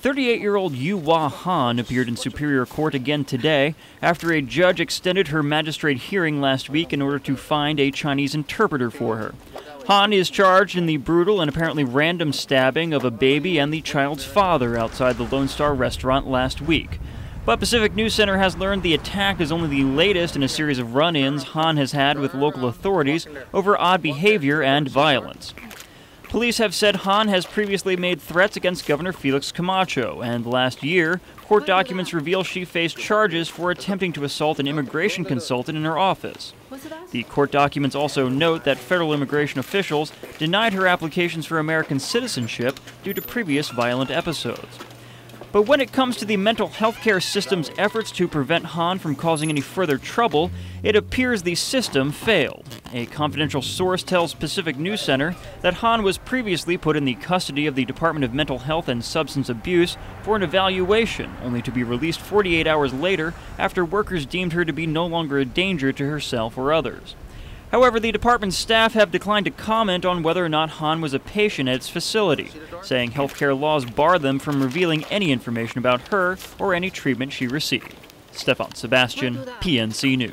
38 year old Yu Hua Han appeared in Superior Court again today after a judge extended her magistrate hearing last week in order to find a Chinese interpreter for her. Han is charged in the brutal and apparently random stabbing of a baby and the child's father outside the Lone Star restaurant last week. But Pacific News Center has learned the attack is only the latest in a series of run ins Han has had with local authorities over odd behavior and violence. Police have said Han has previously made threats against Governor Felix Camacho, and last year, court documents reveal she faced charges for attempting to assault an immigration consultant in her office. The court documents also note that federal immigration officials denied her applications for American citizenship due to previous violent episodes. But when it comes to the mental health care system's efforts to prevent Han from causing any further trouble, it appears the system failed. A confidential source tells Pacific News Center that Han was previously put in the custody of the Department of Mental Health and Substance Abuse for an evaluation, only to be released 48 hours later after workers deemed her to be no longer a danger to herself or others. However, the department's staff have declined to comment on whether or not Han was a patient at its facility, saying healthcare laws bar them from revealing any information about her or any treatment she received. Stefan Sebastian, PNC News.